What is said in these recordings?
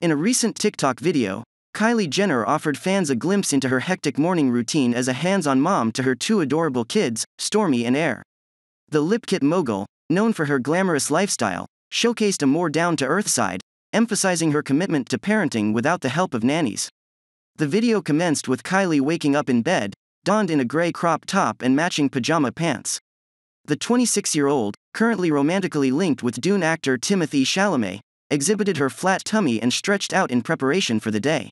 In a recent TikTok video, Kylie Jenner offered fans a glimpse into her hectic morning routine as a hands on mom to her two adorable kids, Stormi and Aire. The lip kit mogul, known for her glamorous lifestyle, showcased a more down to earth side, emphasizing her commitment to parenting without the help of nannies. The video commenced with Kylie waking up in bed, donned in a gray crop top and matching pajama pants. The 26 year old, currently romantically linked with Dune actor Timothée Chalamet, exhibited her flat tummy and stretched out in preparation for the day.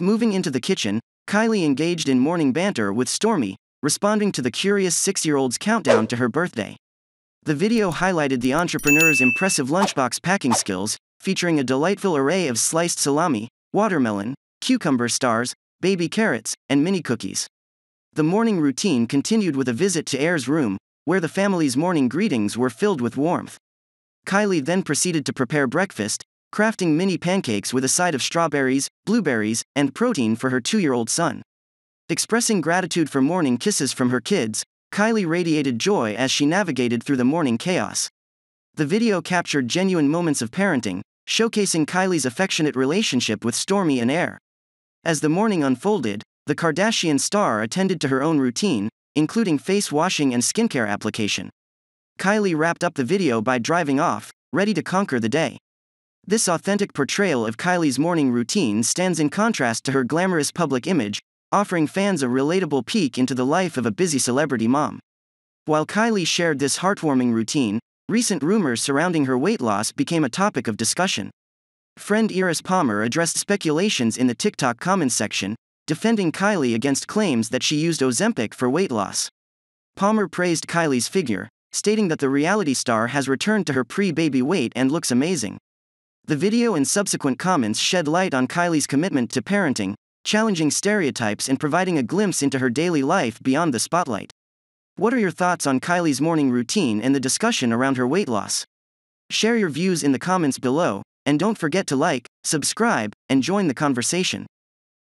Moving into the kitchen, Kylie engaged in morning banter with Stormi, responding to the curious six year old's countdown to her birthday. The video highlighted the entrepreneur's impressive lunchbox packing skills, featuring a delightful array of sliced salami, watermelon, cucumber stars, baby carrots, and mini cookies. The morning routine continued with a visit to Aire's room, where the family's morning greetings were filled with warmth. Kylie then proceeded to prepare breakfast, crafting mini pancakes with a side of strawberries, blueberries, and protein for her two year old son. Expressing gratitude for morning kisses from her kids, Kylie radiated joy as she navigated through the morning chaos. The video captured genuine moments of parenting, showcasing Kylie's affectionate relationship with Stormi and Aire. As the morning unfolded, the Kardashian star attended to her own routine, including face washing and skincare application. Kylie wrapped up the video by driving off, ready to conquer the day. This authentic portrayal of Kylie's morning routine stands in contrast to her glamorous public image, offering fans a relatable peek into the life of a busy celebrity mom. While Kylie shared this heartwarming routine, recent rumors surrounding her weight loss became a topic of discussion. Friend Iris Palmer addressed speculations in the TikTok comments section, defending Kylie against claims that she used Ozempic for weight loss. Palmer praised Kylie's figure, stating that the reality star has returned to her pre baby weight and looks amazing. The video and subsequent comments shed light on Kylie's commitment to parenting, challenging stereotypes and providing a glimpse into her daily life beyond the spotlight. What are your thoughts on Kylie's morning routine and the discussion around her weight loss? Share your views in the comments below, and don't forget to like, subscribe, and join the conversation.